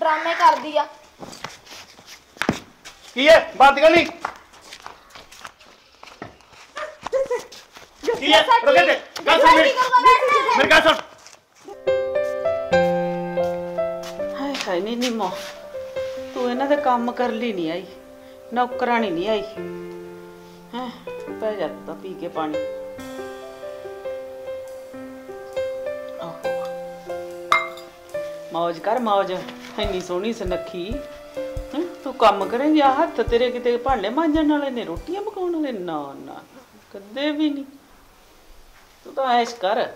ਡਰਾਮੇ ਕਰਦੀ ਆ। ਕੀ ਹੈ ਬਾਤ ਗੱਲ ਨਹੀਂ ਕੀ ਹੈ ਰੁਕੇ ਤੇ ਗੱਲ ਸੁਣ ਮੇਰੀ। ਮੇਰੀ ਗੱਲ ਸੁਣ। ਹਾਏ ਹਾਏ ਨਹੀਂ ਨਹੀਂ ਮਾਂ। ਤੂੰ ਇਹਨਾਂ ਦੇ ਕੰਮ ਕਰ ਲਈ ਨਹੀਂ ਆਈ। ਨੌਕਰਾਣੀ ਨਹੀਂ ਆਈ। ਹੈ ਪੈ ਜਾ ਤੂੰ ਤਾਂ ਪੀ ਕੇ ਪਾਣੀ। ਮੌਜ ਕਰ ਮੌਜ। ਇੰਨੀ ਸੋਹਣੀ ਸੁਨੱਖੀ ਹੈਂ, ਤੂੰ ਕੰਮ ਕਰੇਂਗੀ ਆ ਹੱਥ ਤੇਰੇ ਕਿਤੇ ਭਾਂਡੇ ਮਾਂਜਣ ਵਾਲੇ ਨੇ ਰੋਟੀਆਂ ਪਕਾਉਣ ਵਾਲੇ? ਨਾ ਨਾ ਕਦੇ ਵੀ ਨਹੀਂ। ਤੂੰ ਤਾਂ ਐਸ਼ ਕਰ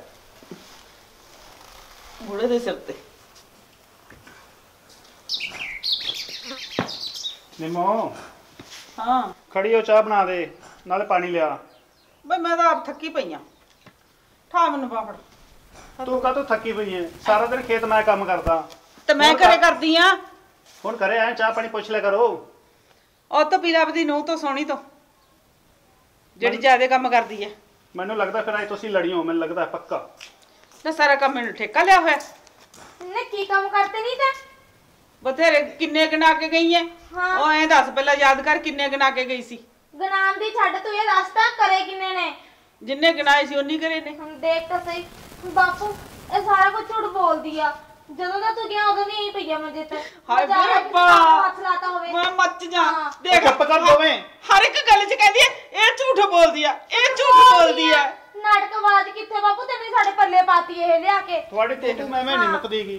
ਬੁੜੇ ਦੇ ਸਿਰ ਤੇ। ਨਿਮੋ ਹਾਂ। ਖੜੀ ਹੋ ਚਾਹ ਬਣਾ ਦੇ ਨਾਲੇ ਪਾਣੀ ਲਿਆ। ਬਈ ਮੈਂ ਤਾਂ ਆਪ ਥੱਕੀ ਪਈ ਆ। ਠਾ ਮੈਨੂੰ ਪਾਪੜ ਤੂੰ ਕਾਹਤੋਂ ਥੱਕੀ ਪਈ ਹੈ ਸਾਰਾ ਦਿਨ ਖੇਤ ਮੈਂ ਕੰਮ ਕਰਦਾ। ਤੇ ਮੈਂ ਘਰੇ ਕਰ- ਕਰਦੀ ਆ। ਹੁਣ ਕਰੇ ਐ ਚਾਹ ਪਾਣੀ ਪੁੱਛ ਲਿਆ ਕਰੋ। ਉਹ ਤਾਂ ਪੀਲਾਬ ਦੀ ਨੂੰਹ ਤੋਂ ਸੋਹਣੀ ਤੋਂ। ਜਿਹੜੀ ਜ਼ਿਆਦਾ ਕੰਮ ਕਰਦੀ ਹੈ ਮੈਨੂੰ ਲੱਗਦਾ ਫਿਰ ਅੱਜ ਤੁਸੀਂ ਲੜੀਓ ਮੈਨੂੰ ਲੱਗਦਾ ਪੱਕਾ। ਨਾ ਸਾਰਾ ਕੰਮ ਮੈਨੂੰ ਠੇਕਾ ਲਿਆ ਹੋਇਆ। ਨੇ ਕੀ ਕੰਮ ਕਰਤੇ ਨਹੀਂ ਤੇ? ਬਥੇਰੇ ਕਿੰਨੇ ਗਿਣਾ ਕੇ ਗਈ ਐ। ਹਾਂ। ਉਹ ਐਂ ਦੱਸ ਪਹਿਲਾਂ ਯਾਦ ਕਰ ਕਿੰਨੇ ਗਿਣਾ ਕੇ ਗਈ ਸੀ। ਗਨਾਮ ਦੀ ਛੱਡ ਤੂੰ ਇਹ ਰਸਤਾ ਕਰੇ ਕਿੰਨੇ ਨੇ? ਜਿੰਨੇ ਗਿਣਾਏ ਸੀ ਉਨੀ ਕਰੇ ਨੇ। ਹੁਣ ਦੇਖ ਤਾਂ ਸਹੀ। ਬਾਪੂ ਇਹ ਸਾਰਾ ਕੁਝ ਝੂਠ ਬੋਲਦੀ ਆ। ਜਦੋਂ ਦਾ ਤੂੰ ਗਿਆ ਉਦੋਂ ਨਹੀਂ ਆਈ ਪਈ ਆ ਮੰਜੇ ਤੇ ਹਾਏ ਰੱਬਾ। ਦਾ ਹੱਥ ਲਾਤਾ ਹੋਵੇ। ਮੈਂ ਮੱਚ ਜਾ। ਹਾਂ। ਦੇਖ ਚੁੱਪ ਕਰ ਦੋਵੇਂ। ਹਰ ਇੱਕ ਗੱਲ 'ਚ ਕਹਿੰਦੀ ਐ ਇਹ ਝੂਠ ਬੋਲਦੀ ਆ ਇਹ ਝੂਠ ਬੋਲਦੀ ਆ। ਨਾਟਕਵਾਦ ਕਿੱਥੇ ਬਾਪੂ? ਤੈਨੂੰ ਸਾਡੇ ਪੱਲੇ ਪਾਤੀ ਇਹ ਲਿਆ ਕੇ। ਤੁਹਾਡੀ ਤੂੰ ਤੂੰ ਮੈਂ ਮੈਂ ਨਹੀਂ ਹਾਂ। ਮੁੱਕਦੀਗੀ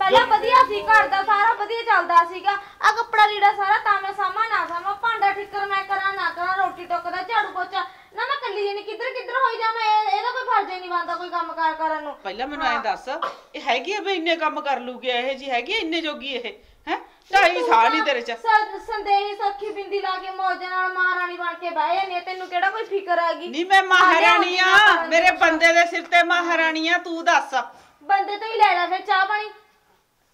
ਪਹਿਲਾਂ ਵਧੀਆ ਸੀ ਘਰ ਦਾ ਸਾਰਾ ਵਧੀਆ ਚੱਲਦਾ ਸੀਗਾ। ਆ ਕੱਪੜਾ ਲੀੜਾ ਸਾਰਾ ਤਾਂ ਮੈਂ ਸਾਮਾ ਨਾ ਸਾਮਾ ਭਾਂਡਾ ਠਿੱਕਰ ਮੈਂ ਕਰਾਂ ਨਾ ਕਰਾਂ ਰੋਟੀ ਟੁੱਕ ਦਾ ਝਾੜੂ ਪੋਚਾ। ਨਾ ਮੈਂ ਕੱਲੀ ਜਣੀ ਕਿੱਧਰ ਕਿੱਧਰ ਹੋਈ ਜਾਵਾਂ ਇਹ- ਇਹਦਾ ਕੋਈ ਫਰਜ਼ ਹੀ ਨਹੀਂ ਬਣਦਾ ਕੋਈ ਕੰਮ ਕਾਰ ਕਰਨ ਨੂੰ। ਪਹਿਲਾਂ ਮੈਨੂੰ ਐਂ ਦੱਸ ਇਹ ਹੈਗੀ ਆ ਵੀ ਇੰਨੇ ਕੰਮ ਕਰ ਲੂਗੀ ਇਹ ਜੀ ਹੈਗੀ ਆ ਇੰਨੇ ਜੋਗੀ ਇਹ? ਹੈ? ਢਾਈ ਸਾਲ ਹੀ ਤੇਰੇ ਚ। ਸ- ਸੰਦੇਹੀ ਸੌਖੀ ਬਿੰਦੀ ਲਾ ਕੇ ਮੌਜ ਨਾਲ ਮਹਾਰਾਣੀ ਬਣ ਕੇ ਬਹਿ ਜਾਂਦੀ ਆ, ਤੈਨੂੰ ਕਿਹੜਾ ਕੋਈ ਫਿਕਰ ਆ ਗਈ? ਨਹੀਂ ਮੈਂ ਮਹਾਰਾਣੀ ਆ। ਮੇਰੇ ਬੰਦੇ ਦੇ ਸਿਰ ਤੇ ਮਹਾਰਾਣੀ ਆ ਤੂੰ ਦੱਸ। ਬੰਦੇ ਤੋਂ ਹੀ ਲੈ ਲੈ ਫਿਰ ਚਾਹ ਪਾਣੀ।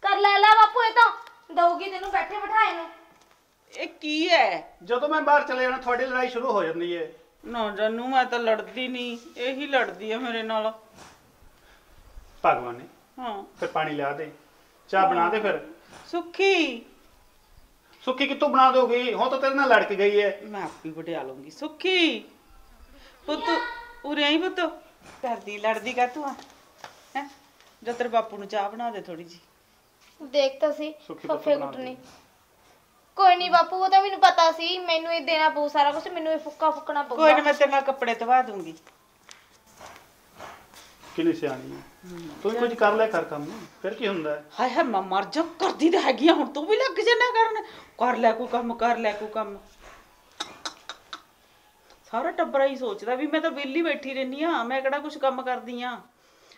ਕਰ ਲੈ ਲੈ ਬਾਪੂ ਇਹ ਤਾਂ ਦਊਗੀ ਤੈਨੂੰ ਬੈਠੇ ਬਿਠਾਏ ਨੂੰ। ਇਹ ਕੀ ਹੈ ਜਦੋਂ ਮੈਂ ਬਾਹਰ ਚਲੇ ਜਾਣਾ ਤੁਹਾਡੀ ਲੜਾਈ ਸ਼ੁਰੂ ਹੋ ਜਾਂਦੀ ਹੈ ਨਾ ਜਾਨੂ ਮੈਂ ਤਾਂ ਲੜਦੀ ਨਹੀਂ। ਇਹੀ ਲੜਦੀ ਆ ਮੇਰੇ ਨਾਲ। ਭਗਵਾਨ ਨੇ। ਹਾਂ। ਫਿਰ ਪਾਣੀ ਲਿਆ ਦੇ। ਚਾਹ ਬਣਾ ਦੇ ਫਿਰ। ਸੁੱਖੀ। ਸੁੱਕੀ ਕਿੱਥੋਂ ਬਣਾ ਦੋਗੀ? ਹੁਣ ਤਾਂ ਤੇਰੇ ਨਾਲ ਲੜ ਕੇ ਗਈ ਹੈ ਮੈਂ ਆਪੀ ਵਟਿਆ ਲੂੰਗੀ ਸੁੱਖੀ। ਪੁੱਤ ਉਰੇ ਆਈ ਪੁੱਤ। ਕਰਦੀ ਲੜਦੀ ਕਾ ਤੂੰ ਆ। ਹੈ? ਜਦ ਤੇਰੇ ਬਾਪੂ ਨੂੰ ਚਾਹ ਬਣਾ ਦੇ ਥੋੜੀ ਜੀ ਦੇਖ ਤਾਂ ਸੀ ਸੁੱਖੀ ਪੁੱਤ ਫੱਫੇ ਬਣਾ ਕੁੱਟਣੀ। ਕੋਈ ਨਹੀਂ ਬਾਪੂ ਉਹ ਤਾਂ ਮੈਨੂੰ ਪਤਾ ਸੀ ਮੈਨੂੰ ਇਹ ਦੇਣਾ ਪਊ ਸਾਰਾ ਕੁਝ ਮੈਨੂੰ ਇਹ ਫੁੱਕਾ ਫੁੱਕਣਾ ਕੋਈ ਪਊਗਾ ਨਾ ਮੈਂ ਤੇਰੇ ਨਾਲ ਕੱਪੜੇ ਧਵਾ ਦੂੰਗੀ। ਕਿੰਨੀ ਸਿਆਣੀ ਹੈ ਤੂੰ ਕੁਝ ਕਰ ਲਿਆ ਕਰ ਕੰਮ ਫਿਰ ਕੀ ਹੁੰਦਾ? ਹੈ? ਹਾਏ ਹਾਏ ਮੈਂ ਮਰ ਜਾ ਕਰਦੀ ਤਾਂ ਹੈਗੀ ਆ ਹੁਣ ਤੂੰ ਵੀ ਲੱਗ ਜਾਣਾ ਕਰਨ। ਕਰ ਲੈ ਕੋਈ ਕੰਮ ਕਰ ਲੈ ਕੋਈ ਕੰਮ। ਸਾਰਾ ਟੱਬਰਾ ਹੀ ਸੋਚਦਾ ਵੀ ਮੈਂ ਤਾਂ ਵਿਹਲੀ ਬੈਠੀ ਰਹਿਨੀ ਆ ਮੈਂ ਕਿਹੜਾ ਕੁਝ ਕੰਮ ਕਰਦੀ ਆ?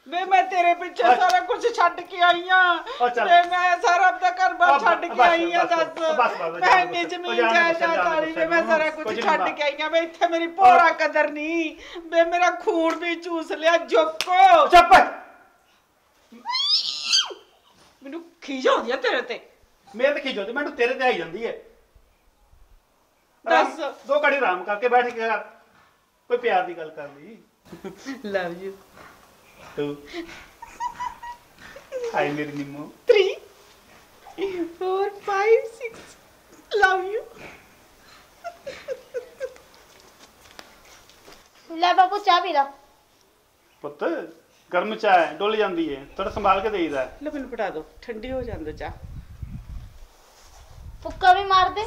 ਵੇ ਮੈਂ ਤੇਰੇ ਪਿੱਛੇ ਸਾਰਾ ਕੁਝ ਛੱਡ ਕੇ ਆਈ ਆ। ਵੇ ਮੈਂ ਸਾਰਾ ਆਪਣਾ ਘਰ-ਬਾਰ ਛੱਡ ਕੇ ਆਈ ਆ ਦੱਸ। ਮੈਂ ਜਾਣ ਨੀ ਦੋ, ਜ਼ਮੀਨ ਜਾਇਦਾਦ ਵਾਲੀ ਵੇ ਮੈਂ ਸਾਰਾ ਕੁਝ ਛੱਡ। ਕੇ ਆਈ ਆ। ਵੇ ਇੱਥੇ ਮੇਰੀ ਪੋਰਾ ਕਦਰ ਨਹੀਂ। ਵੇ ਮੇਰਾ ਖੂਨ ਵੀ ਚੂਸ ਲਿਆ ਜੋਕੋ ਚੁੱਪ ਮੈਨੂੰ ਖੀਜ ਆਉਂਦੀ ਆ ਤੇਰੇ ਤੇ। ਮੇਰੇ ਤੇ ਖਿਜੋ ਤੇ ਮੈਨੂੰ ਤੇਰੇ ਤੇ ਆਈ ਜਾਂਦੀ ਹੈ ਦੱਸ। ਦੋ ਘੜੀ ਆਰਾਮ ਕਰਕੇ ਬੈਠ ਕੇ ਕਰ ਕੋਈ ਪਿਆਰ ਦੀ ਗੱਲ ਕਰ ਲਈ। ਲਵ ਯੂ ਤੂੰ ਹਾਈ ਮੇਰੀ ਨਿੰਮੋ 3 4 5 6 ਲਵ ਯੂ ਲੈ ਬਾਪੂ ਚਾਹ ਪੀ ਲਾ। ਪੁੱਤ ਗਰਮ ਚਾਹ ਹੈ ਡੁੱਲ ਜਾਂਦੀ ਹੈ। ਥੋੜਾ ਸੰਭਾਲ ਕੇ ਦੇਈਦਾ। ਹੈ। ਲੈ ਮੈਨੂੰ ਪਟਾ ਦੋ। ਠੰਡੀ ਹੋ ਜਾਂਦਾ ਚਾਹ। ਫੁੱਕਾ ਵੀ ਮਾਰ ਦੇ।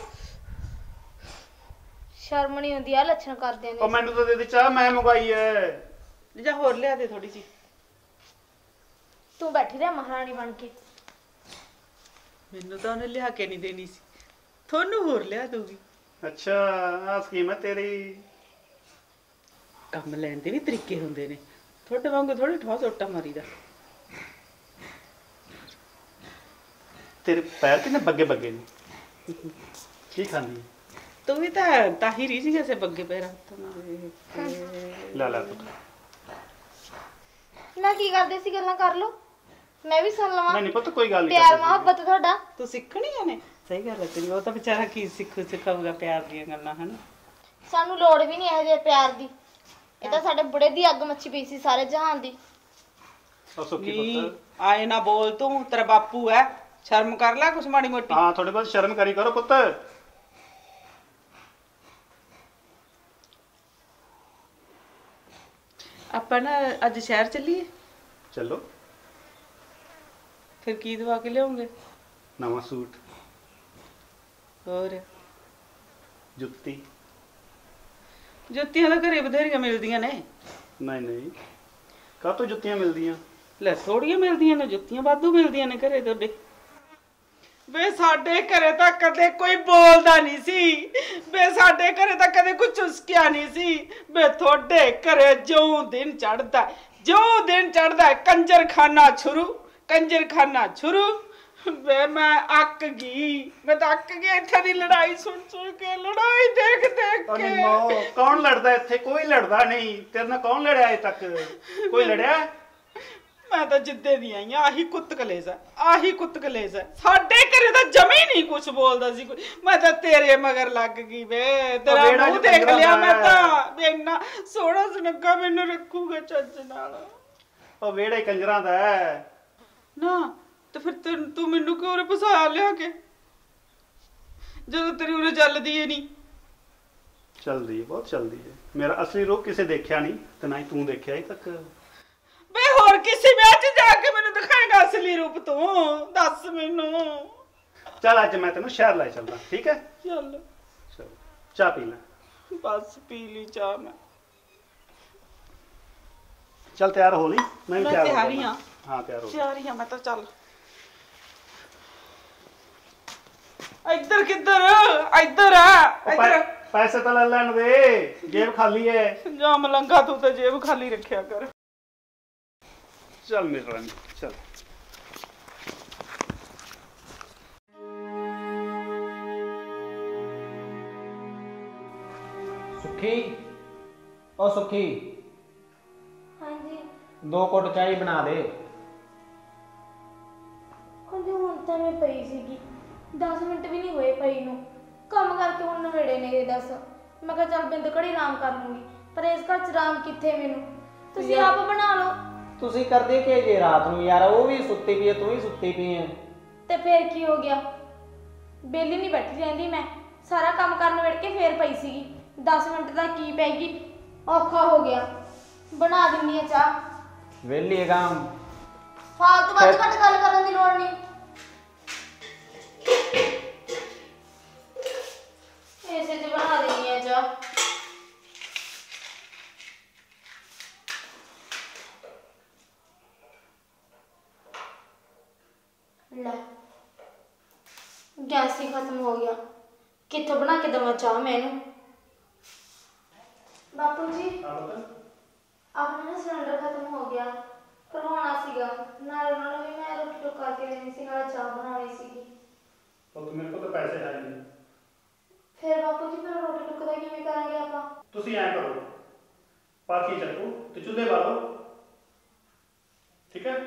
ਸ਼ਰਮ ਨਹੀਂ ਹੁੰਦੀ ਆ ਲੱਛਣ ਕਰਦੇ ਉਹ ਨੇ ਮੈਨੂੰ ਤਾਂ ਦੇ ਦੇ ਚਾਹ ਮੈਂ ਮੰਗਵਾਈ ਹੈ। ਜਾਂ ਹੋਰ ਲਿਆ ਦੇ ਥੋੜੀ ਜੀ ਤੂੰ ਬੈਠੀ ਰਹਿ ਮਹਾਰਾਣੀ ਬਣ ਕੇ। ਮੈਨੂੰ ਤਾਂ ਉਹਨੇ ਲਿਆ ਕੇ ਨਹੀਂ ਦੇਣੀ ਸੀ। ਤੁਹਾਨੂੰ ਹੋਰ ਲਿਆ ਦੂਗੀ ਅੱਛਾ ਆ ਸਕੀਮ ਹੈ ਤੇਰੀ। ਕੰਮ ਲੈਣ ਦੇ ਵੀ ਤਰੀਕੇ ਹੁੰਦੇ ਨੇ। ਤੁਹਾਡੇ ਵਾਂਗੂ ਥੋੜੀ ਠੋਸ ਓਟਾ ਮਾਰੀਦਾ। ਤੇਰੇ ਪੈਰ ਕਿੰਨੇ ਬੱਗੇ ਬੱਗੇ ਨੇ। ਕੀ ਖਾਂਦੀ? ਤੂੰ ਵੀ ਤਾਂ ਤਾਹੀ ਰੀ ਸੀ ਕਿਸੇ ਬੱਗੇ ਪੈਰ ਨਾਲ ਲੈ ਲੈ ਪੁੱਤ ਨਾ ਕੀ ਕਰਦੇ ਸੀ? ਗੱਲਾਂ ਕਰ ਲੋ ਮੈਂ ਵੀ ਸੁਣ ਲਵਾਂ। ਨਹੀਂ ਨਹੀਂ ਪੁੱਤ ਕੋਈ ਗੱਲ ਨਹੀਂ ਪਿਆਰ। ਮੁਹੱਬਤ ਤੁਹਾਡਾ। ਤੂੰ ਸਿੱਖਣੀਆਂ ਨੇ ਸਹੀ ਗੱਲ ਹੈ ਤੇਰੀ ਉਹ ਤਾਂ ਵਿਚਾਰਾ ਕੀ ਸਿੱਖੂ ਸਿਖਾਊਗਾ ਪਿਆਰ ਦੀਆਂ ਗੱਲਾਂ ਹਨ? ਸਾਨੂੰ ਲੋੜ ਵੀ ਨਹੀਂ ਇਹੋ ਜਿਹੇ ਪਿਆਰ ਦੀ। ਇਹ ਤਾਂ ਸਾਡੇ ਬੁੜੇ ਦੀ ਅੱਗ ਮੱਛੀ ਪਈ ਸੀ ਸਾਰੇ ਜਹਾਨ ਦੀ। ਪੁੱਤ। ਆਏ ਨਾ ਬੋਲ ਤੂੰ ਤੇਰਾ ਬਾਪੂ ਹੈ। ਸ਼ਰਮ ਕਰ ਲੈ ਕੁਛ ਮਾੜੀ ਮੋਟੀ। ਹਾਂ ਥੋੜੇ ਬਹੁਤ ਸ਼ਰਮ ਕਰੀ ਕਰੋ ਪੁੱਤ। ਆਪਾਂ ਨਾ ਅੱਜ ਸ਼ਹਿਰ ਚੱਲੀਏ? ਚਲੋ। ਫਿਰ ਕੀ ਦਵਾ ਕੇ ਲਿਆਉਂਗੇ? ਨਵਾਂ ਸੂਟ। ਹੋਰ? ਜੁੱਤੀ। ਜੁੱਤੀਆਂ ਤਾਂ ਘਰੇ ਬਥੇਰੀਆਂ ਮਿਲਦੀਆਂ ਨੇ। ਨਹੀਂ ਨਹੀਂ। ਕਾਹ ਤੋਂ ਜੁੱਤੀਆਂ ਮਿਲਦੀਆਂ? ਲੈ ਥੋੜੀਆਂ ਮਿਲਦੀਆਂ ਨੇ ਜੁੱਤੀਆਂ ਵਾਧੂ ਮਿਲਦੀਆਂ ਨੇ ਘਰੇ ਤੁਹਾਡੇ। ਵੇ ਸਾਡੇ ਘਰੇ ਤਾਂ ਕਦੇ ਕੋਈ ਬੋਲਦਾ ਨਹੀਂ ਸੀ। ਵੇ ਸਾਡੇ ਘਰੇ ਤਾਂ ਕਦੇ ਕੁਝ ਚੁਸਕਿਆ ਨਹੀਂ ਸੀ। ਵੇ ਤੁਹਾਡੇ ਘਰੇ ਜਿਉਂ ਦਿਨ ਚੜਦਾ ਜਿਉਂ ਦਿਨ ਚੜਦਾ ਕੰਜਰਖਾਨਾ ਛੁਰੂ ਕੰਜਰਖਾਨਾ ਛੁਰੂ। ਵੇ ਮੈਂ ਅੱਕ ਗਈ। ਮੈਂ ਤਾਂ ਅੱਕ ਗਈ ਇੱਥੇ ਦੀ ਲੜਾਈ ਸੁਣ ਸੁਣ ਕੇ ਲੜਾਈ ਦੇਖ ਦੇਖ ਕੇ। ਨਿੰਮੋ ਕੌਣ ਲੜਦਾ ਇੱਥੇ? ਕੋਈ ਲੜਦਾ ਨਹੀਂ। ਤੇਰੇ ਨਾਲ ਕੌਣ ਲੜਿਆ ਅਜੇ ਤੱਕ? ਕੋਈ ਲੜਿਆ? ਮੈਂ ਤਾਂ ਜਿੱਦੇ ਦੀ ਆਈ ਆਂ, ਆਹੀ ਕੁੱਤ ਕਲੇਸ਼ ਹੈ ਆਹੀ ਕੁੱਤ ਕਲੇਸ਼ ਹੈ ਸਾਡੇ ਘਰੇ ਤਾਂ ਜਮੀ ਨਹੀਂ ਕੁਝ ਬੋਲਦਾ ਸੀ ਕੋਈ। ਮੈਂ ਤਾਂ ਤੇਰੇ ਮਗਰ ਲੱਗ ਗਈ ਵੇ। ਤੇਰਾ ਮੂੰਹ ਦੇਖ ਕੰਜਰਾਂ ਲਿਆ ਮੈਂ। ਤਾਂ। ਵੀ ਇੰਨਾ ਸੋਹਣਾ ਸੁਨੱਖਾ ਮੈਨੂੰ ਰੱਖੂਗਾ ਚੱਜ ਨਾਲ। ਉਹ ਵਿਹੜੇ ਕੰਜਰਾਂ ਦਾ ਹੈ। ਨਾ ਤੇ ਫਿਰ ਤੈਨੂੰ- ਤੂੰ ਮੈਨੂੰ ਕਿਉਂ ਉਰੇ ਫਸਾਇਆ ਲਿਆ ਕੇ? ਜਦੋਂ ਤੇਰੀ ਉਰੇ ਚੱਲਦੀ ਏ ਨਹੀਂ। ਚਲਦੀ ਹੈ ਬਹੁਤ ਚਲਦੀ ਹੈ ਮੇਰਾ ਅਸਲੀ ਰੂਪ ਕਿਸੇ ਦੇਖਿਆ ਨਹੀਂ ਤੇ ਨਾ ਹੀ ਤੂੰ ਦੇਖਿਆ ਅਜੇ ਤੱਕ। ਵੇ ਹੋਰ ਕਿਸੇ ਵਿਆਹ 'ਚ ਜਾ ਕੇ ਮੈਨੂੰ ਦਿਖਾਏਗਾ ਅਸਲੀ ਰੂਪ ਤੂੰ? ਦੱਸ ਮੈਨੂੰ। ਚੱਲ ਅੱਜ ਮੈਂ ਤੈਨੂੰ ਸ਼ਹਿਰ ਲੈ ਚੱਲਦਾ ਠੀਕ ਹੈ? ਚੱਲ। ਚਲ ਚਾਹ ਪੀ ਲੈ। ਬਸ ਪੀ ਲਈ ਚਾਹ ਮੈਂ। ਚੱਲ ਤਿਆਰ ਹੋ ਲਈ ਮੈਂ ਵੀ ਮੈਂ ਤਿਆਰ ਹੋ ਤਿਆਰ ਹੀ ਜਾਣਾ। ਹਾਂ। ਹਾਂ ਤਿਆਰ ਹੋ ਤਿਆਰ ਹੀ ਆ ਮੈਂ ਤਾਂ ਚੱਲ। ਇੱਧਰ ਕਿੱਧਰ? ਇੱਧਰ ਆ ਇੱਧਰ। ਪੈਸੇ ਤਾਂ ਲੈ ਲੈਣ ਦੇ ਜੇਬ ਖਾਲੀ ਹੈ ਜਾ ਮਲੰਗਾ ਤੂੰ ਤਾਂ ਜੇਬ ਖਾਲੀ ਰੱਖਿਆ ਕਰ। ਚੱਲ ਮੇਰੇ ਰਾਣੀ ਚੱਲ। ਸੁਖੀ ਉਹ ਸੁਖੀ। ਹਾਂਜੀ। ਦੋ ਕੁੱਟ ਚਾਈ ਬਣਾ ਦੇ। ਹਾਂਜੀ ਹੁਣ ਤਾਂ ਮੈਂ ਪਈ ਸੀਗੀ। 10 ਮਿੰਟ ਵੀ ਨਹੀਂ ਹੋਏ ਪਈ ਨੂੰ। ਕੰਮ ਕਰਕੇ ਹੁਣ ਨਵੇੜੇ ਨੇ ਦੱਸ। ਮੈਂ ਕਿਹਾ ਚੱਲ ਬਿੰਦ ਘੜੀ ਆਰਾਮ ਕਰ ਲੂੰਗੀ। ਪਰ ਇਸ ਘਰ ਚ ਆਰਾਮ ਕਿੱਥੇ ਮੈਨੂੰ? ਤੁਸੀਂ ਯਾਰ- ਆਪ ਬਣਾ ਲਓ। ਤੁਸੀਂ ਕਰਦੇ ਕੀ ਜੇ ਰਾਤ ਨੂੰ ਯਾਰ? ਉਹ ਵੀ ਸੁੱਤੀ ਪਈ ਐ ਤੂੰ ਵੀ ਸੁੱਤੀ ਪਈ ਐ ਤੇ ਫੇਰ ਕੀ ਹੋ ਗਿਆ? ਬੇਲੀ ਨਹੀਂ ਬੈਠੀ ਰਹਿੰਦੀ ਮੈਂ। ਸਾਰਾ ਕੰਮ ਕਰਨ ਵੇੜ ਕੇ ਫੇਰ ਪਈ ਸੀਗੀ। 10 ਮਿੰਟ ਦਾ ਕੀ ਪੈਗੀ ਔਖਾ ਹੋ ਗਿਆ। ਬਣਾ ਦਿੰਨੀ ਆ ਚਾਹ। ਵਿਹਲੀ ਹੈਗਾ ਫਾਲਤੂ ਵੱਧ ਘੱਟ ਗੱਲ ਕਰਨ ਦੀ ਲੋੜ ਨਹੀਂ। ਇਸੇ ਚ ਬਣਾ ਦੇਣੀ ਆ ਚਾਹ। ਲੈ ਗੈਸ ਹੀ ਖਤਮ ਹੋ ਗਿਆ। ਕਿੱਥੋਂ ਬਣਾ ਕੇ ਦਵਾਂ ਚਾਹ ਮੈਂ ਇਹਨੂੰ? ਬਾਪੂ ਜੀ ਆਪਣਾ ਸਿਲੰਡਰ ਖਤਮ ਹੋ ਗਿਆ। ਕਰਵਾਉਣਾ ਸੀਗਾ। ਨਾਲ ਉਹਨਾਂ ਨੂੰ ਵੀ ਮੈਂ ਰੋਟੀ ਟੁੱਕ ਕਰਕੇ ਦੇਣੀ ਸੀ ਨਾਲ ਚਾਹ ਬਣਾਉਣੀ ਸੀਗੀ। ਉਹ ਤਾਂ ਮੇਰੇ ਕੋਲ ਤਾਂ ਪੈਸੇ ਹੈ ਨਹੀਂ। ਫਿਰ ਬਾਪੂ ਜੀ ਫਿਰ ਰੋਟੀ ਟੁੱਕ ਦਾ ਕਿਵੇਂ ਕਰਾਂਗੇ ਆਪਾਂ? ਤੁਸੀਂ ਐਂ ਕਰੋ। ਪਾਥੀ ਚੱਕੋ ਤੇ ਚੁੱਲ੍ਹੇ ਬਾਲੋ। ਠੀਕ ਹੈ?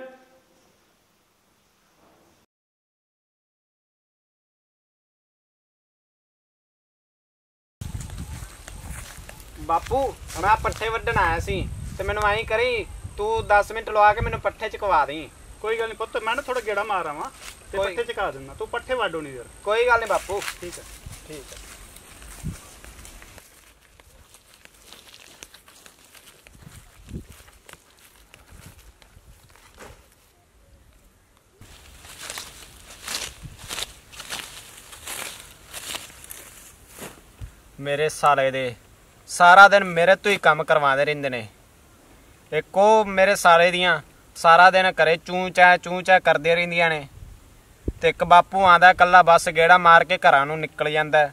ਬਾਪੂ ਮੈਂ ਪੱਠੇ ਵੱਢਣ ਆਇਆ ਸੀ ਤੇ ਮੈਨੂੰ ਐਂ ਕਰੀ ਤੂੰ 10 ਮਿੰਟ ਲਵਾ ਕੇ ਮੈਨੂੰ ਪੱਠੇ ਚਕਵਾ ਦੇਈਂ ਕੋਈ ਗੱਲ ਨਹੀਂ ਪੁੱਤ ਮੈਂ ਨਾ ਥੋੜਾ ਗੇੜਾ ਮਾਰ ਆਵਾਂ ਤੇ ਕੋਈ- ਪੱਠੇ ਚਕਾ ਦਿੰਦਾ। ਤੂੰ ਪੱਠੇ ਵਾਡੋ ਨਹੀਂ ਯਾਰ ਕੋਈ ਗੱਲ ਨਹੀਂ ਬਾਪੂ। ਠੀਕ ਹੈ। ਠੀਕ ਹੈ। ਮੇਰੇ ਸਾਲੇ ਦੇ ਸਾਰਾ ਦਿਨ ਮੇਰੇ ਤੋਂ ਹੀ ਕੰਮ ਕਰਵਾਉਂਦੇ ਰਹਿੰਦੇ ਨੇ। ਇੱਕ ਉਹ ਮੇਰੇ ਸਾਲੇ ਦੀਆਂ ਸਾਰਾ ਦਿਨ ਘਰੇ ਚੂੰ ਚਾ ਚੂੰ ਚਾ ਕਰਦੇ ਰਹਿੰਦੀਆਂ ਨੇ। ਤੇ ਇੱਕ ਬਾਪੂ ਆਂਦਾ ਕੱਲਾ ਬੱਸ ਗੇੜਾ ਮਾਰ ਕੇ ਘਰਾਂ ਨੂੰ ਨਿਕਲ ਜਾਂਦਾ।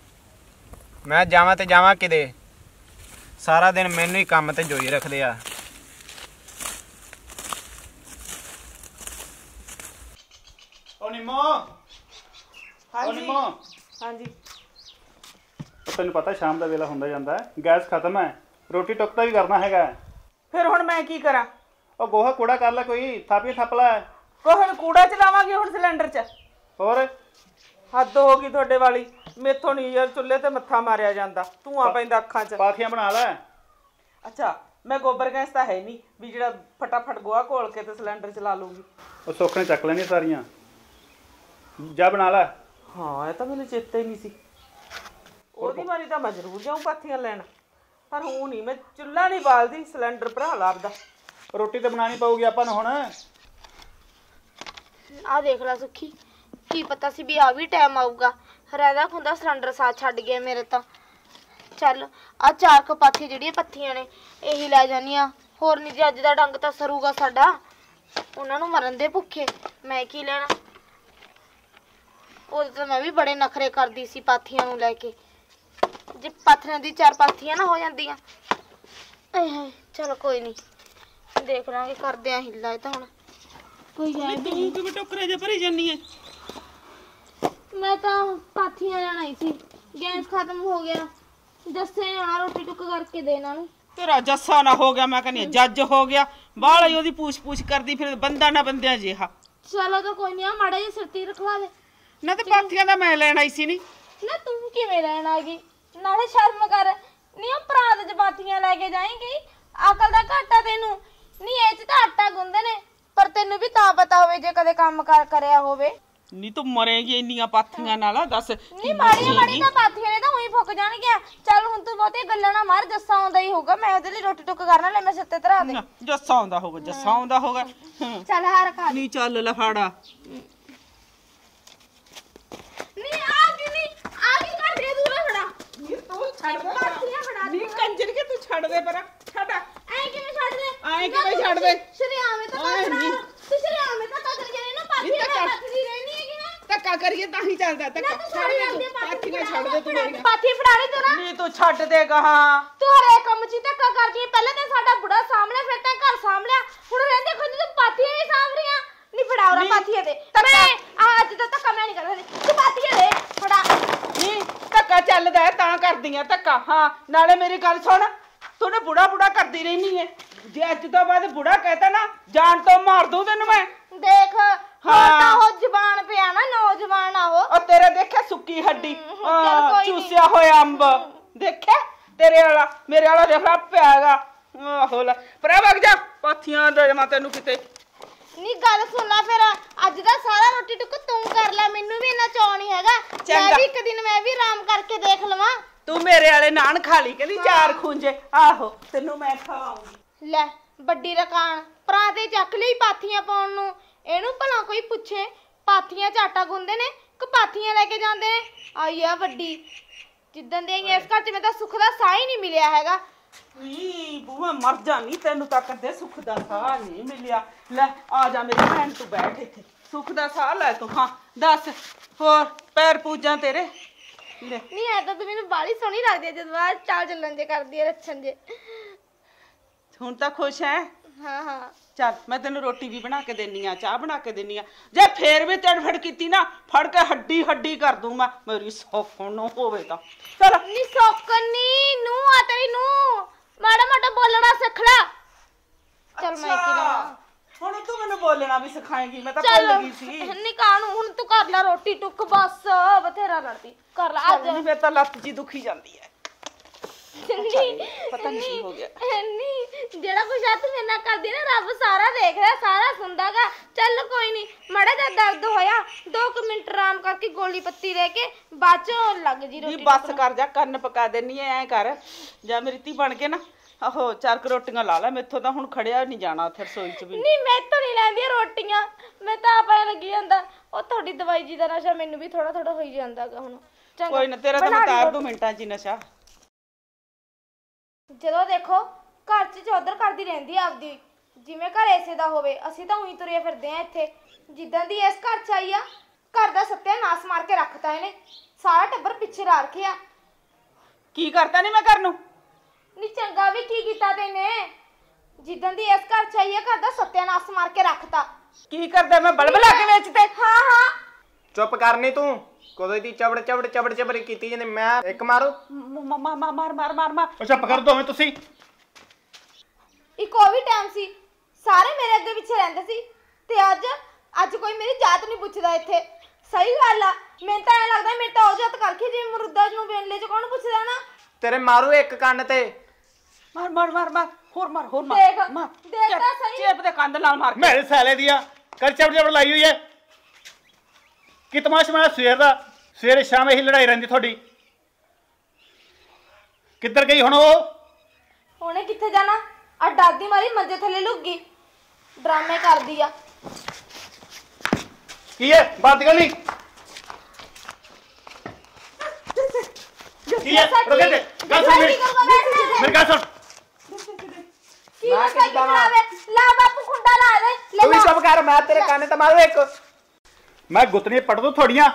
ਮੈਂ ਜਾਵਾਂ ਤੇ ਜਾਵਾਂ ਕਿਦੇ ਸਾਰਾ ਦਿਨ ਮੈਨੂੰ ਹੀ ਕੰਮ ਤੇ ਜੋਈ ਰੱਖਦੇ ਆ। ਉਹ ਨਿੰਮੋ। ਉਹ ਹਾਂਜੀ। ਨਿੰਮੋ। ਹਾਂਜੀ। ਤੈਨੂੰ ਪਤਾ ਸ਼ਾਮ ਦਾ ਵੇਲਾ ਹੁੰਦਾ ਜਾਂਦਾ ਹੈ। ਗੈਸ ਖਤਮ ਹੈ। ਰੋਟੀ ਟੁੱਕ ਦਾ ਵੀ ਕਰਨਾ ਹੈਗਾ ਫਿਰ ਹੁਣ ਮੈਂ ਕੀ ਕਰਾਂ? ਉਹ ਗੋਹਾ ਕੂੜਾ ਕਰ ਲੈ ਕੋਈ ਥਾਪੀ ਥੱਪ ਲੈ। ਕੋਹਣ ਕੂੜਾ ਚਲਾਵਾਂਗੇ ਹੁਣ ਸਿਲੰਡਰ 'ਚ। ਹੋਰ? ਹੱਦ ਹੋ ਗਈ ਤੁਹਾਡੇ ਵਾਲੀ। ਮੇਥੋਂ ਨਹੀਂ ਯਾਰ ਚੁੱਲ੍ਹੇ ਤੇ ਮੱਥਾ ਮਾਰਿਆ ਜਾਂਦਾ ਧੂਆਂ ਪੈਂਦਾ ਅੱਖਾਂ 'ਚ। ਪਾਥੀਆਂ ਬਣਾ ਲੈ। ਅੱਛਾ ਮੈਂ ਗੋਬਰ ਗੈਸ ਤਾਂ ਹੈ ਨਹੀਂ ਵੀ ਜਿਹੜਾ ਫਟਾਫਟ ਗੋਹਾ ਘੋਲ ਕੇ ਤੇ ਸਿਲੰਡਰ ਚਲਾ ਲੂੰਗੀ। ਉਹ ਸੁੱਖ ਨੇ ਚੱਕ ਲੈਣੀਆਂ ਸਾਰੀਆਂ। ਜਾ ਬਣਾ ਲੈ। ਹਾਂ ਇਹ ਤਾਂ ਮੈਨੂੰ ਚੇਤਾ ਹੀ ਨਹੀਂ ਸੀ। ਉਹਦੀ ਵਾਰੀ ਤਾਂ ਮੈਂ ਜ਼ਰੂਰ ਜਾਊਂ ਪਾਥੀਆਂ ਲੈਣ। ਪਰ ਹੁਣ ਨਹੀਂ ਮੈਂ ਚੁੱਲ੍ਹਾ ਨਹੀਂ ਬਾਲਦੀ ਸਿਲੰਡਰ ਭਰਾ ਲਾਪਦਾ ਰੋਟੀ ਤਾਂ ਬਣਾਣੀ ਪਊਗੀ ਆਪਾਂ ਨੂੰ ਹੁਣ। ਆ ਦੇਖ ਲੈ ਸੁੱਖੀ ਕੀ ਪਤਾ ਸੀ ਵੀ ਆ ਵੀ ਟਾਈਮ ਆਊਗਾ। ਰਹਿਦਾ ਖੁੰਦਾ ਸਿਲੰਡਰ ਸਾਥ ਛੱਡ ਗਿਆ ਮੇਰੇ ਤਾਂ। ਚੱਲ ਆ ਚਾਰ ਕਪਾਥੀ ਜਿਹੜੀਆਂ ਪੱਥੀਆਂ ਨੇ ਇਹੀ ਲੈ ਜਾਨੀਆਂ ਹੋਰ ਨਹੀਂ ਜੀ ਅੱਜ ਦਾ ਡੰਗ ਤਾਂ ਸਰੂਗਾ ਸਾਡਾ। ਉਹਨਾਂ ਨੂੰ ਮਰਨ ਦੇ ਭੁੱਖੇ ਮੈਂ ਕੀ ਲੈਣਾ? ਉਦੋਂ ਤਾਂ ਮੈਂ ਵੀ ਬੜੇ ਨਖਰੇ ਕਰਦੀ ਸੀ ਪਾਥੀਆਂ ਨੂੰ ਲੈ ਕੇ। ਜੇ ਪਾਥੀਆਂ ਦੀ ਚਾਰ ਪਾਥੀਆਂ ਨਾ ਹੋ ਜਾਂਦੀਆਂ। ਆਏ ਹਾਏ ਚਲ ਕੋਈ ਨਹੀਂ ਦੇਖ ਲਾਂਗੇ ਕਰਦੇ ਆ ਹਿੱਲਾ ਇਹ ਤਾਂ ਹੁਣ। ਕੋਈ ਗੱਲ ਨੀ। ਤੂੰ ਕਿਵੇਂ ਟੋਕਰੇ ਜੇ ਭਰੀ ਜਾਨੀ ਐ ਮੈਂ ਤਾਂ ਪਾਥੀਆਂ ਲੈਣ ਆਈ ਸੀ। ਗੈਸ ਖਤਮ ਹੋ ਗਿਆ। ਜੱਸੇ ਨੇ ਆਉਣਾ ਰੋਟੀ ਟੁੱਕ ਕਰਕੇ ਦੇ ਇਹਨਾਂ ਨੂੰ। ਤੇਰਾ ਜੱਸਾ ਨਾ ਹੋ ਗਿਆ ਮੈਂ ਕਹਿੰਦੀ ਹਾਂ, ਜੱਜ ਹੋ ਗਿਆ। ਬਾਹਲਾ ਹੀ ਉਹਦੀ ਪੂਛ ਪੂਛ ਕਰਦੀ ਫਿਰ ਬੰਦਾ ਨਾ ਬੰਦਿਆਂ ਜਿਹਾ। ਚਲੋ ਤਾਂ ਕੋਈ ਨਹੀਂ ਆ ਮਾੜਾ ਜਿਹਾ ਸਿਰਤੀ ਰਖਵਾ ਦੇ। ਨਾ ਤੇ ਪਾਥੀਆਂ ਦਾ ਮੈਂ ਲੈਣ ਆਈ ਸੀ ਨਹੀਂ ਨਾ ਤੂੰ ਕਿਵੇਂ ਲੈਣ ਆ ਗਈ? ਨਾਲੇ ਸ਼ਰਮ ਕਰ। ਨਹੀਂ ਉਹ ਪ੍ਰਾਂਤ ਪਾਥੀਆਂ ਲੈ ਕੇ ਜਾਏਂਗੀ। ਅਕਲ ਦਾ ਘਾਟਾ ਤੈਨੂੰ। ਨਹੀਂ ਇਹ ਚ ਤਾਂ ਆਟਾ ਗੁੰਦੇ ਨੇ। ਪਰ ਤੈਨੂੰ ਵੀ ਤਾਂ ਪਤਾ ਹੋਵੇ ਜੇ ਕਦੇ ਕੰਮ ਕਾਰ ਕਰਿਆ ਹੋਵੇ। ਨਹੀਂ ਤੂੰ ਮਰੇਗੀ ਇੰਨੀਆਂ ਪਾਥੀਆਂ ਨਾਲ ਦੱਸ। ਨਹੀਂ ਮਾੜੀਆਂ ਮਾੜੀਆਂ ਤਾਂ ਪਾਥੀਆਂ ਨੇ ਤਾਂ ਉਹੀ ਫੁੱਕ ਜਾਣਗੀਆਂ। ਚੱਲ ਹੁਣ ਤੂੰ ਬਹੁਤੀ ਗੱਲਾਂ ਨਾ ਮਾਰ ਜੱਸਾ ਆਉਂਦਾ ਹੀ ਹੋਊਗਾ। ਮੈਂ ਉਹਦੇ ਲਈ ਰੋਟੀ ਟੁੱਕ ਕਰਨਾ ਲੈ ਮੈਂ ਸਿੱਤੇ ਧਰਾ ਦੇ। ਜੱਸਾ ਆਉਂਦਾ ਹੋਗਾ ਜੱਸਾ ਆਉਂਦਾ ਹੋਗਾ। ਚੱਲ ਹਾਰ ਖਾ ਨਹੀਂ ਚੱਲ ਲਫਾੜਾ ਨਹੀਂ ਆ ਕੀ ਨਹੀਂ ਆ ਕੀ ਕਰ ਦੇ ਦੂਰ ਫੜਾ ਨਹੀਂ ਤੂੰ ਛੱਡ ਦੇ। ਪਾਥੀਆਂ ਫੜਾ ਨਹੀਂ ਕੰਜਰ ਕੇ ਤੂੰ ਛੱਡ ਦੇ ਪਰ। ਛੱਡ। ਐ ਕਿਵੇਂ ਛੱਡ ਦੇ? ਐਂ ਕਿਵੇਂ ਛੱਡ ਦੇ? ਸ਼ਰੀਆਵੇਂ ਤਾਂ ਕਰ ਨਹੀਂ। ਤੂੰ ਸ਼ਰੀਆਵੇਂ ਤਾਂ ਕਰ ਕੇ ਨਾ ਤਾਂ ਮੈਂ ਕਰ। ਪਾਥੀ ਰਹਿਣੀ ਹੈਗੀ ਨਾ। ਧੱਕਾ ਕਰੀਏ ਤਾਂ ਹੀ ਚੱਲਦਾ ਨਾ ਧੱਕਾ ਤੂੰ ਛੱਡ ਦੇ ਤੂੰ। ਪਾਥੀਆਂ ਛੱਡ ਦੇ ਤੂੰ ਮੇਰੀਆਂ ਪਾਥੀ ਫੜਾ ਲਈ ਤੂੰ ਨਾ। ਨਹੀਂ ਤੂੰ ਛੱਡ ਦੇ ਗਾਹਾਂ। ਤੂੰ ਹਰੇ ਕੰਮ ਚ ਹੀ ਧੱਕਾ ਕਰਦੀ ਹੈ। ਪਹਿਲਾਂ ਤਾਂ ਸਾਡਾ ਬੁੜਾ ਸਾਹਮਣੇ ਫਿਰ ਤਾਂ ਘਰ ਸਾਹਮਣਿਆ ਹੁਣ ਰਹਿੰਦੇ ਖੁਦ ਤੂੰ ਪਾਥੀਆਂ ਨਹੀਂ ਸਾਂਭ ਰਹੀਆਂ ਨਹੀਂ ਫੜਾ ਉਹਨਾਂ ਨਹੀਂ, ਪਾਥੀਆਂ ਦੇ ਧੱਕਾ। ਮੈਂ ਆ ਅੱਜ ਦਾ ਧੱਕਾ ਮੈਂ ਨਹੀਂ ਕਰਦਾ ਤੂੰ ਪਾਥੀਆਂ ਦੇ ਫੜਾ ਨਹੀਂ ਧੱਕਾ ਚੱਲਦਾ ਹੈ ਤਾਂ ਕਰਦੀ ਆ ਧੱਕਾ। ਹਾਂ ਨਾਲੇ ਮੇਰੀ ਗੱਲ ਸੁਣ। ਤੂੰ ਨਾ ਬੁੜਾ ਬੁੜਾ ਕਰਦੀ ਰਹਿਨੀ ਹੈ ਜੇ ਅੱਜ ਤੋਂ ਬਾਅਦ ਬੁੜਾ ਕਹਤਾ ਨਾ ਜਾਨ ਤੋਂ ਮਾਰ ਦੂੰ ਤੈਨੂੰ ਮੈਂ। ਦੇਖ ਹਾਂ। ਤਾਂ ਉਹ ਜ਼ਬਾਨ ਪਿਆ ਨਾ ਨੌਜਵਾਨ ਆ ਉਹ। ਉਹ ਤੇਰੇ ਦੇਖਿਆ ਸੁੱਕੀ ਹੱਡੀ? ਹਾਂ। ਚੂਸਿਆ ਹੋਇਆ ਅੰਬ। ਦੇਖਿਆ? ਤੇਰੇ ਵਾਲਾ ਮੇਰੇ ਵਾਲਾ ਦੇਖ ਲਾ ਪਿਆਗਾ ਆਹੋ ਲੈ। ਪਰ ਵਗ ਜਾ ਪਾਥੀਆਂ ਦੇ ਮੈਂ ਤੈਨੂੰ ਕਿਤੇ। ਨਹੀਂ ਗੱਲ ਸੁਣ ਲੈ ਫਿਰ। ਅੱਜ ਦਾ ਸਾਰਾ ਰੋਟੀ ਟੁੱਕ ਤੂੰ ਕਰ ਲੈ ਮੈਨੂੰ ਵੀ ਇੰਨਾ ਚਾਅ ਨਹੀਂ ਹੈਗਾ। ਮੈਂ। ਵੀ ਇੱਕ ਦਿਨ ਮੈਂ ਵੀ ਆਰਾਮ ਕਰਕੇ ਦੇਖ ਲਵਾਂ। ਤੂੰ ਮੇਰੇ ਵਾਲੇ ਨਾਨ ਖਾ ਲਈ ਕਹਿੰਦੀ ਚਾਰ ਖੂੰਜੇ ਆਹੋ ਤੈਨੂੰ ਮੈਂ ਖਵਾਉਂਗੀ। ਲੈ ਵੱਡੀ ਰਕਾਨ ਭਰਾ ਤੇ ਚੱਕ ਲਈ ਪਾਥੀਆਂ ਪਾਉਣ ਨੂੰ। ਇਹਨੂੰ ਭਲਾ ਕੋਈ ਪੁੱਛੇ ਪਾਥੀਆਂ ਆਟਾ ਗੁੰਦੇ ਨੇ ਕਿ ਪਾਥੀਆਂ ਲੈ ਕੇ ਜਾਂਦੇ ਨੇ? ਆਈ ਆ ਵੱਡੀ। ਜਿੱਦਣ ਦੇ ਇਸ ਘਰ ਚ ਮੈਂ ਤਾਂ ਸੁੱਖ ਦਾ ਸਾਹ ਹੀ ਨਹੀਂ ਮਿਲਿਆ ਹੈਗਾ। ਨੀ ਬੂਆ ਮਰ ਜਾਣੀ ਤੈਨੂੰ ਤਾਂ ਕਦੇ ਸੁੱਖ ਦਾ ਸਾਹ ਨਹੀਂ ਮਿਲਿਆ। ਲੈ ਆ ਜਾ ਮੇਰੀ ਭੈਣ ਤੂੰ ਬੈਠ ਇੱਥੇ। ਸੁੱਖ ਦਾ ਸਾਹ ਲੈ ਤੂੰ ਹਾਂ ਦੱਸ ਹੋਰ ਪੈਰ ਪੂਜਾਂ ਤੇਰੇ? ਲੈ। ਨਹੀਂ ਐ ਤਾਂ ਤੂੰ ਮੈਨੂੰ ਬਾਲੀ ਸੋਹਣੀ ਲੱਗਦੀ ਹੈ ਜਦੋਂ ਆ ਚਾਲ ਚੱਲਣ ਜੇ ਕਰਦੀ ਹੈ ਰੱਛਣ ਜੇ। ਹੁਣ ਤਾਂ ਖੁਸ਼ ਹੈ ਹਾਂ ਹਾਂ। ਚੱਲ ਮੈਂ ਤੈਨੂੰ ਰੋਟੀ ਵੀ ਬਣਾ ਕੇ ਦੇਣੀ ਆ ਚਾਹ ਬਣਾ ਕੇ ਦੇਣੀ ਆ। ਜੇ ਫੇਰ ਵੀ ਤੜਫੜ ਕੀਤੀ ਨਾ ਫੜ ਕੇ ਹੱਡੀ ਹੱਡੀ ਕਰ ਦੂੰ ਮੈਂ ਮੇਰੀ ਸੌਖਣ ਨੂੰ ਹੋਵੇ ਤਾਂ। ਚੱਲ। ਨੀ ਸੌਕਨੀ ਨੂੰ ਆ ਤੇਰੀ ਨੂੰ ਮਾੜਾ ਮਾੜਾ ਬੋਲਣਾ ਸਿੱਖ ਲੈ। ਚੱਲ ਮੈਂ ਕੀ ਲਵਾਂ ਹੁਣ ਤੂੰ ਮੈਨੂੰ ਬੋਲਣਾ ਵੀ ਸਿਖਾਏਂਗੀ ਮੈਂ ਤਾਂ ਭੁੱਲ ਗਈ ਸੀ। ਨੀ ਕਾਹਨੂੰ ਹੁਣ ਤੂੰ ਕਰ ਲੈ ਰੋਟੀ ਟੁੱਕ ਬਸ ਬਥੇਰਾ ਲੜਦੀ ਕਰ ਲੈ ਅੱਜ। ਨਹੀਂ ਫੇਰ ਤਾਂ ਲੱਤ ਜੀ ਦੁਖੀ ਜਾਂਦੀ ਹੈ ਨਹੀਂ ਪਤਾ ਨਹੀਂ ਕੀ ਹੋ ਗਿਆ। ਨਹੀਂ ਜਿਹੜਾ ਕੁਛ ਆ ਤੂੰ ਮੇਰੇ ਨਾਲ ਕਰਦੀ ਨਾ ਰੱਬ ਸਾਰਾ ਦੇਖ ਰਿਹਾ ਸਾਰਾ ਸੁਣਦਾਗਾ। ਚੱਲ ਕੋਈ ਨਹੀਂ ਮੜਾ ਜਿਹਾ ਦਰਦ ਹੋਇਆ 2 ਮਿੰਟ ਆਰਾਮ ਕਰਕੇ ਗੋਲੀ ਪੱਤੀ ਲੈ ਕੇ ਬਾਅਦ ਚੋਂ ਲੱਗ ਜੀ ਰੋਟੀ ਬੱਸ ਕਰ ਜਾ ਕੰਨ ਪਕਾ ਦੇਣੀ ਐ ਐ ਕਰ। ਜਾਂ ਮੇਰੀ ਧੀ ਬਣ ਕੇ ਨਾ ਆਹੋ ਚਾਰ ਕੁ ਰੋਟੀਆਂ ਲਾ ਲੈ ਮੈਥੋਂ ਤਾਂ ਹੁਣ ਖੜਿਆ ਨਹੀਂ ਜਾਣਾ ਉੱਥੇ ਰਸੋਈ 'ਚ ਵੀ। ਨਹੀਂ ਮੈਂ ਤਾਂ ਨਹੀਂ ਲੈਂਦੀ ਰੋਟੀਆਂ। ਮੈਂ ਤਾਂ ਆਪੇ ਲੱਗੀ ਜਾਂਦਾ ਉਹ ਤੁਹਾਡੀ ਦਵਾਈ ਜੀ ਦਾ ਨਸ਼ਾ ਮੈਨੂੰ ਵੀ ਥੋੜਾ ਥੋੜਾ ਹੋਈ ਜਾਂਦਾਗਾ ਹੁਣ। ਚੰਗਾ ਕੋਈ ਨਾ ਤੇਰਾ ਤਾਂ ਬਣਾ ਮੈਂ ਲਈ ਤਾਰ ਦੂੰ ਮਿੰਟਾਂ 'ਚ ਹੀ ਨਸ਼ਾ। ਜਦੋਂ ਦੇਖੋ ਘਰ 'ਚ ਚੌਧਰ ਕਰਦੀ ਰਹਿੰਦੀ ਆ ਆਪਦੀ। ਜਿਵੇਂ ਘਰ ਐਸੇ ਦਾ ਹੋਵੇ ਅਸੀਂ ਤਾਂ ਉਹੀ ਤੁਰੇ ਫਿਰਦੇ ਆ ਇੱਥੇ। ਜਿੱਦਾਂ ਦੀ ਇਸ ਘਰ 'ਚ ਆਈ ਆ ਘਰ ਦਾ ਸੱਤਿਆਨਾਸ਼ ਮਾਰ ਕੇ ਰੱਖਤਾ ਇਹਨੇ। ਸਾਰਾ ਟੱਬਰ ਪਿੱਛੇ ਲਾ ਰੱਖਿਆ ਕੀ ਕਰਤਾ ਨਹੀਂ ਮੈਂ ਕਰ ਨੂੰ? ਨੀ ਚੰਗਾ ਵੀ ਕੀ ਕੀਤਾ ਤੈਨੇ? ਜਿੱਦਾਂ ਦੀ ਇਸ ਘਰ 'ਚ ਆਈ ਆ ਘਰ ਦਾ ਸੱਤਿਆਨਾਸ਼ ਮਾਰ ਕੇ ਰੱਖਤਾ। ਕੀ ਕਰਦਾ ਮੈਂ ਬਲਬ ਲਾ ਕੇ ਵੇਚਤੇ ਹਾਂ ਹਾਂ। ਚੁੱਪ ਕਰਨੀ ਤੂੰ। ਕਦੋਂ ਦੀ ਚਬੜ ਚਬੜ ਚਬੜ ਚਬੜ ਕੀਤੀ ਜਾਂਦੇ? ਮੈਂ ਇੱਕ ਮਾਰੂ? ਮ- ਮ- ਮ- ਮਾਰ ਮਾਰ ਮਾਰ ਮਾਰ। ਉਹ ਚੁੱਪ ਕਰ ਦੋਵੇਂ ਤੁਸੀਂ। ਇੱਕ ਉਹ ਵੀ ਟਾਈਮ ਸੀ। ਸਾਰੇ ਮੇਰੇ ਅੱਗੇ ਪਿੱਛੇ ਰਹਿੰਦੇ ਸੀ। ਤੇ ਅੱਜ ਅੱਜ ਕੋਈ ਮੇਰੀ ਜਾਤ ਨਹੀਂ ਪੁੱਛਦਾ ਇੱਥੇ। ਸਹੀ ਗੱਲ ਆ। ਮੈਨੂੰ ਤਾਂ ਐ ਲੱਗਦਾ ਮੇਰੇ ਤਾਂ ਉਹ ਜਾਤ ਕਰਕੇ ਜਿਵੇਂ ਮਰੁੱਦਾ ਨੂੰ ਵੇਲੇ ਚ ਕੌਣ ਪੁੱਛਦਾ ਨਾ? ਤੇਰੇ ਮਾਰੂ ਇੱਕ ਕੰਨ ਤੇ। ਮਾਰ ਮਾਰ ਮਾਰ ਮਾਰ ਹੋਰ ਮਾਰ ਹੋਰ ਮਾਰ ਦੇਖ, ਮਾਰ। ਦੇਖ ਤਾਂ ਸਹੀ। ਚੇਪ ਦੇ ਕੰਧ ਨਾਲ ਮਾਰ ਕੇ। ਮੇਰੇ ਸਾਲੇ ਦੀਆਂ ਕਰ ਚਬੜ ਚਬੜ ਲਾਈ ਹੋਈ ਐ। ਕੀ ਤਮਾਸ਼ ਮੈਂ ਸਵੇਰ ਦਾ ਸਵੇਰੇ ਸ਼ਾਮ ਇਹੀ ਲੜਾਈ ਰਹਿੰਦੀ ਤੁਹਾਡੀ? ਕਿੱਧਰ ਗਈ ਹੁਣ ਉਹ? ਉਹਨੇ ਕਿੱਥੇ ਜਾਣਾ? ਆ ਡਰਦੀ ਮਾਰੀ ਮੰਜੇ ਥੱਲੇ ਲੁੱਕ ਗਈ ਡਰਾਮੇ ਕਰਦੀ ਆ। ਕੀ ਹੈ ਬਾਤ ਗੱਲ ਨਹੀਂ। ਕੀ ਹੈ ਰੁਕੇ ਤੇ ਗੱਲ ਸੁਣ ਮੇਰੀ। ਮੇਰੀ ਗੱਲ ਸੁਣ। ਕੀ ਦੱਸਾਂ ਕਿ ਕਰਾਵੇ ਲਾ ਬਾਪੂ ਖੁੰਡਾ ਲਾ ਦੇ ਲੈ ਤੂੰ ਵੀ। ਚੁੱਪ ਕਰ ਮੈਂ ਤੇਰੇ ਕੰਨ ਤੇ ਮਾਰੂ ਇੱਕ। ਮੈਂ ਗੁੱਤਨੀ ਪੜ ਦੂੰ ਥੋੜੀਆਂ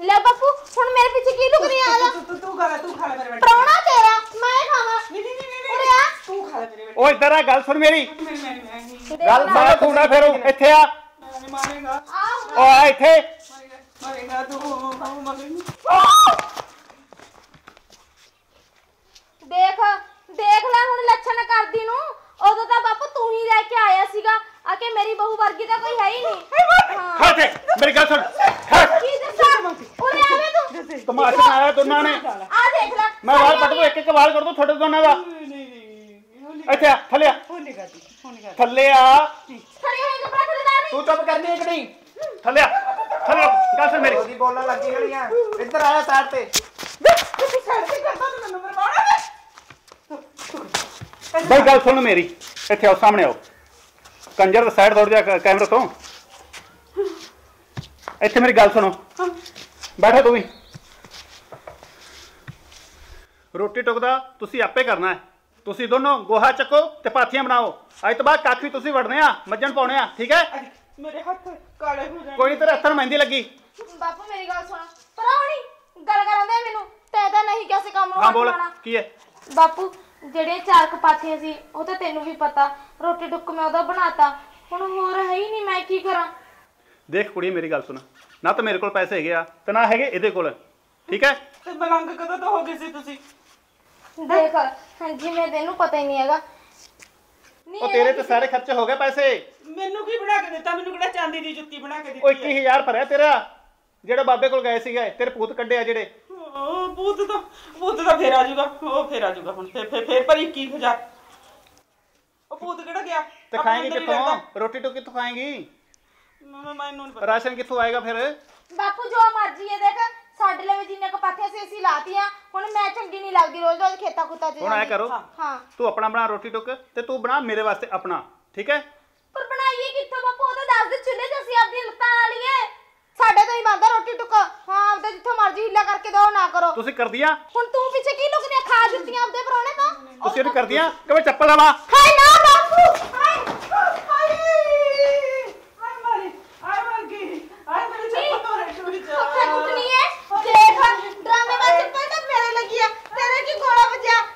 ਲੈ ਬਾਪੂ ਹੁਣ ਮੇਰੇ ਪਿੱਛੇ ਕੀ ਲੁਕਦੀ ਆ? ਜਾ ਤੂੰ ਤੂੰ ਖਾ ਲੈ ਤੂੰ ਖਾ ਲੈ ਮੇਰੇ ਪ੍ਰਾਹੁਣਾ ਤੇਰਾ ਮੈਂ ਖਾਵਾਂ। ਨਹੀਂ ਨਹੀਂ ਨਹੀਂ ਉਰੇ ਆ। ਤੂੰ ਖਾ ਲੈ ਮੇਰੇ ਉਹ ਇੱਧਰ ਆ ਗੱਲ ਸੁਣ ਮੇਰੀ। ਮੈਂ ਮੈਂ ਮੈਂ ਗੱਲ। ਮੈਂ ਖੁੰਡਾ ਫੇਰੂ ਇੱਥੇ ਆ। ਨਹੀਂ ਮਾਰੇਗਾ। ਆ ਇੱਥੇ। ਮਾਰੇਗਾ ਤੂੰ ਕਾਹੂ ਮਾਰੇਗਾ। ਦੇਖ ਦੇਖ ਲੈ ਹੁਣ ਲੱਛਣ ਕਰਦੀ ਨੂੰ ਉਦੋਂ ਤਾਂ ਬਾਪੂ ਤੂੰ ਹੀ ਲੈ ਕੇ ਆਇਆ ਸੀਗਾ ਆ ਕੇ ਮੇਰੀ ਬਹੂ ਵਰਗੀ ਤਾਂ ਕੋਈ ਹੈ ਹੀ ਨਹੀਂ ਹਾਂ ਖਾ ਤੇ ਮੇਰੀ ਗੱਲ ਸੁਣ ਖਾ ਕੀ ਦੱਸਾਂ ਉਰੇ ਆਵੇ ਤੂੰ ਤਮਾਸ਼ਾ ਬਣਾਇਆ ਦੋਨਾਂ ਨੇ ਆ ਦੇਖ ਲੈ ਮੈਂ ਵਾਲ ਪੱਟ ਦੂੰ ਇੱਕ ਵਾਲ ਕਰ ਦੂੰ ਤੁਹਾਡੇ ਦੋਨਾਂ ਦਾ। ਨਹੀਂ ਇੱਥੇ ਆ ਥੱਲੇ ਆ। ਥੱਲੇ ਆ। ਖੜੀ ਹੋਈ ਕੱਪੜਾ ਖਰੀਦਾਰ ਨਹੀਂ। ਤੂੰ ਚੁੱਪ ਕਰਨੀ ਇੱਕ ਨਹੀਂ। ਥੱਲੇ ਆ ਥੱਲੇ ਆ। ਗੱਲ ਸੁਣ ਮੇਰੀ। ਉਹਦੀ ਬੋਲਣ ਲੱਗੀ ਗਲੀਆਂ ਇੱਧਰ ਆਇਆ ਸਾਈਡ ਤੇ। ਤੂੰ ਛੱਡ ਕੇ ਕਰਦਾ ਤੂੰ ਮੈਨੂੰ ਮਰਵਾਉਣਾ ਬਈ ਗੱਲ ਸੁਣ ਮੇਰੀ। ਇੱਥੇ ਆਓ ਸਾਹਮਣੇ ਆਓ। ਕੰਜਰ ਦਾ ਸਾਈਡ ਦੌੜ ਜਾ ਕੈਮਰੇ ਤੋਂ। ਇੱਥੇ ਮੇਰੀ ਗੱਲ ਸੁਣੋ। ਬੈਠੋ ਤੂੰ ਵੀ। ਰੋਟੀ ਟੁਕਦਾ ਤੁਸੀਂ ਆਪੇ ਕਰਨਾ ਹੈ। ਤੁਸੀਂ ਦੋਨੋਂ ਗੋਹਾ ਚੱਕੋ ਤੇ ਪਾਥੀਆਂ ਬਣਾਓ। ਅੱਜ ਤੋਂ ਬਾਅਦ ਕਾਫੀ ਤੁਸੀਂ ਵੜਨੇ ਆ ਮੱਝਣ ਪਾਉਣੇ ਆ ਠੀਕ ਹੈ? ਮੇਰੇ ਹੱਥ ਕਾਲੇ ਹੋ ਜਾਣ ਕੋਈ ਨਹੀਂ ਤੇਰੇ ਹੱਥਾਂ ਨੂੰ ਮਹਿੰਦੀ ਲੱਗੀ। ਬਾਪੂ ਮੇਰੀ ਗੱਲ ਸੁਣ। ਪਰਾਉਣੀ ਗੱਲ ਕਰਨ ਦੇ ਮੈਨੂੰ। ਤੇ ਤਾਂ ਨਹੀਂ ਕਿਸੇ ਕੰਮ ਨੂੰ ਹਾਂ ਬੋਲ। ਕੀ ਹੈ? ਬਾਪੂ ਜਿਹੜੇ ਚਾਰ ਕਪਾਥੀਆਂ ਸੀ ਉਹ ਤਾਂ ਤੈਨੂੰ ਵੀ ਪਤਾ। ਰੋਟੀ ਟੁੱਕ ਮੈਂ ਉਹਦਾ ਬਣਾਤਾ। ਹੁਣ ਹੋਰ ਹੈ ਹੀ ਨਹੀਂ ਮੈਂ ਕੀ ਕਰਾਂ? ਦੇਖ ਕੁੜੀ ਮੇਰੀ ਗੱਲ ਸੁਣ। ਨਾ ਤਾਂ ਮੇਰੇ ਕੋਲ ਪੈਸੇ ਹੈਗੇ ਆ ਤੇ ਨਾ ਹੈਗੇ ਇਹਦੇ ਕੋਲ। ਠੀਕ ਹੈ? ਤੇ ਮਲੰਗ ਕਦੋਂ ਤੋਂ ਹੋ ਗਏ ਸੀ ਤੁਸੀਂ? ਦੇਖ ਹਾਂਜੀ ਮੈਂ ਤੈਨੂੰ ਪਤਾ ਹੀ ਨਹੀਂ ਹੈਗਾ। ਨਹੀਂ ਉਹ ਤੇਰੇ ਤੇ ਸਾਰੇ ਖਰਚੇ ਹੋ ਗਏ ਪੈਸੇ। ਮੈਨੂੰ ਕੀ ਬਣਾ ਕੇ ਦਿੱਤਾ? ਮੈਨੂੰ ਕਿਹੜਾ ਚਾਂਦੀ ਦੀ ਜੁੱਤੀ ਬਣਾ ਕੇ ਉਹ ਦਿੱਤੀ 21000 ਭਰਿਆ ਤੇਰਾ ਜਿਹੜਾ ਬਾਬੇ ਕੋਲ ਗਏ ਸੀਗੇ ਤੇਰੇ ਭੂਤ ਕੱਢੇ ਆ ਜਿਹੜੇ। ਉਹ ਬੂਤ ਤਾਂ ਬੂਤ ਤਾਂ ਫੇਰ ਆ ਜਾਊਗਾ ਉਹ ਫੇਰ ਆ ਜਾਊਗਾ ਹੁਣ ਫੇਰ ਫੇਰ ਫੇਰ ਪਰ 21000 ਉਹ ਬੂਤ ਕਿਹੜਾ ਗਿਆ? ਤੇ ਆਪਣਾ ਖਾਏਂਗੀ ਅੰਦਰ ਹੀ ਕਿੱਥੋਂ? ਰਹਿੰਦਾ। ਰੋਟੀ ਟੁੱਕ ਕਿੱਥੋਂ ਖਾਏਂਗੀ? ਮੈਨੂੰ ਮੈਨੂੰ ਨੀ ਪਤਾ। ਰਾਸ਼ਨ ਕਿੱਥੋਂ ਆਏਗਾ ਫਿਰ? ਬਾਪੂ ਜੋ ਮਰਜ਼ੀ ਹੈ ਦੇਖ। ਸਾਡੇ ਲਈ ਜਿੰਨੇ ਕਪਾਥੀਆਂ ਸੀ ਅਸੀਂ ਲਾਤੀਆਂ। ਹੁਣ ਮੈਂ ਚੰਗੀ ਨਹੀਂ ਲੱਗਦੀ ਰੋਜ਼ ਰੋਜ਼ ਖੇਤਾਂ ਖੁੱਤਾਂ 'ਚ ਹੁਣ ਐ ਜਾਂਦੀ। ਕਰੋ ਹਾਂ। ਤੂੰ ਆਪਣਾ ਬਣਾ ਰੋਟੀ ਟੁੱਕ ਤੇ ਤੂੰ ਬਣਾ ਮੇਰੇ ਵਾਸਤੇ ਆਪਣਾ ਠੀਕ ਹੈ? ਪਰ ਬਣਾਈਏ ਕਿੱਥੋਂ ਬਾਪੂ? ਉਹਦਾ ਦੱਸ ਦੇ ਚੁੱਲ੍ਹੇ 'ਚ ਅਸੀਂ ਆਪਣੀਆਂ ਲੱਤਾਂ ਨਾਲ ਲਈਏ। ਸਾਡੇ ਤੋਂ ਹੀ ਬੰਦਾ ਰੋਟੀ ਟੁੱਕ। ਹਾਂ ਆਪਦਾ ਜਿੱਥੋਂ ਮਰਜ਼ੀ ਹਿੱਲਾ ਕਰਕੇ ਦੋ ਨਾ ਕਰੋ। ਤੁਸੀਂ ਕਰਦੀਆਂ? ਹੁਣ ਤੂੰ ਪਿੱਛੇ ਕੀ ਲੁਕਦੀਆਂ? ਖਾ ਜੁੱਤੀਆਂ ਆਪਦੇ ਪਰੋਣੇ ਤੋਂ? ਤੁਸੀਂ ਇਹ ਕਰਦੀਆਂ? ਕਿ ਮੈਂ ਚੱਪਲ ਦਵਾ 你过来，不接。